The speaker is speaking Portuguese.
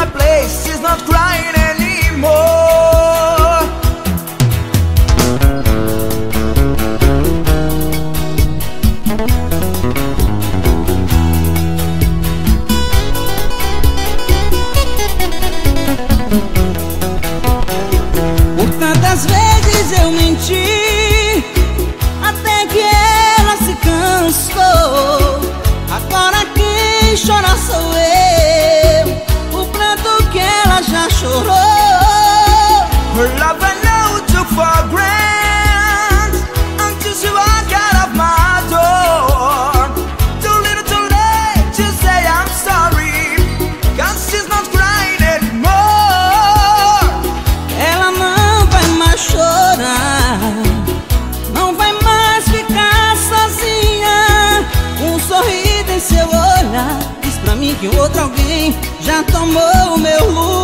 my place. She's not crying anymore. Por tantas vezes eu menti Até que ela se cansou. que outro alguém já tomou o meu lugar.